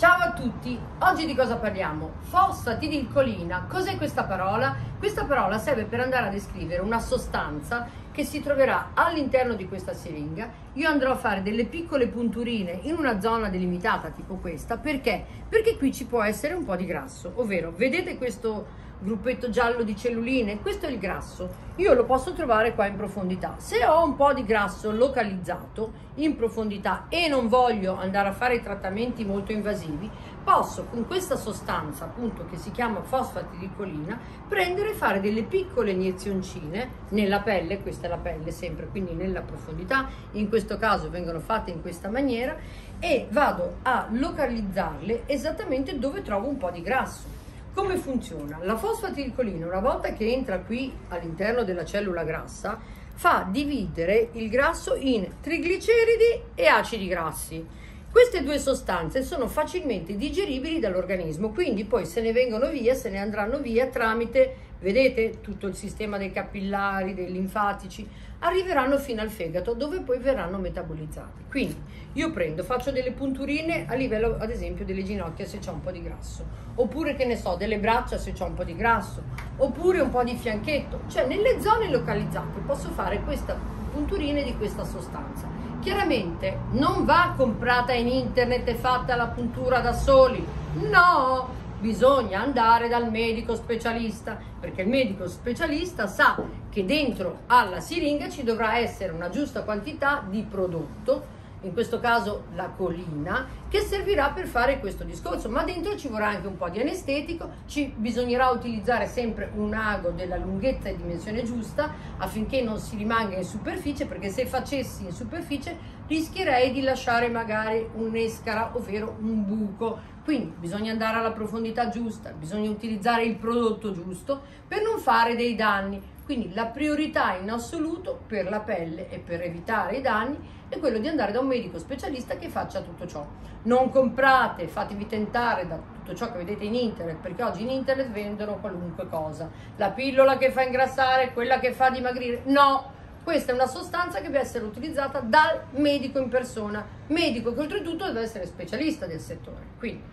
Ciao a tutti, oggi di cosa parliamo? Fosfatidilcolina, cos'è questa parola? Questa parola serve per andare a descrivere una sostanza che si troverà all'interno di questa siringa. Io andrò a fare delle piccole punturine in una zona delimitata tipo questa, perché? Perché qui ci può essere un po' di grasso, ovvero vedete questo gruppetto giallo di celluline, questo è il grasso. Io lo posso trovare qua in profondità. Se ho un po' di grasso localizzato in profondità e non voglio andare a fare trattamenti molto invasivi, posso con questa sostanza appunto che si chiama fosfatidilcolina prendere e fare delle piccole iniezioncine nella pelle, questa è la pelle sempre, quindi nella profondità, in questo caso vengono fatte in questa maniera e vado a localizzarle esattamente dove trovo un po' di grasso come funziona? La fosfatidilcolina, una volta che entra qui all'interno della cellula grassa, fa dividere il grasso in trigliceridi e acidi grassi. Queste due sostanze sono facilmente digeribili dall'organismo, quindi poi se ne vengono via, se ne andranno via tramite, vedete, tutto il sistema dei capillari, dei linfatici, arriveranno fino al fegato dove poi verranno metabolizzati. Quindi io prendo, faccio delle punturine a livello ad esempio delle ginocchia se c'è un po' di grasso, oppure che ne so, delle braccia se c'è un po' di grasso, oppure un po' di fianchetto, cioè nelle zone localizzate posso fare questa punturine di questa sostanza. Chiaramente non va comprata in internet e fatta la puntura da soli, no, bisogna andare dal medico specialista perché il medico specialista sa che dentro alla siringa ci dovrà essere una giusta quantità di prodotto in questo caso la colina, che servirà per fare questo discorso, ma dentro ci vorrà anche un po' di anestetico, ci bisognerà utilizzare sempre un ago della lunghezza e dimensione giusta affinché non si rimanga in superficie, perché se facessi in superficie rischierei di lasciare magari un'escara, ovvero un buco. Quindi bisogna andare alla profondità giusta, bisogna utilizzare il prodotto giusto per non fare dei danni. Quindi la priorità in assoluto per la pelle e per evitare i danni è quello di andare da un medico specialista che faccia tutto ciò. Non comprate, fatevi tentare da tutto ciò che vedete in internet, perché oggi in internet vendono qualunque cosa. La pillola che fa ingrassare, quella che fa dimagrire. No! Questa è una sostanza che deve essere utilizzata dal medico in persona, medico che oltretutto deve essere specialista del settore. Quindi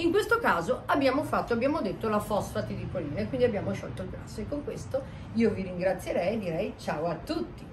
in questo caso abbiamo fatto, abbiamo detto la fosfatidilcolina e quindi abbiamo sciolto il grasso e con questo io vi ringrazierei e direi ciao a tutti.